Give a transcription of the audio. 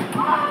Oh!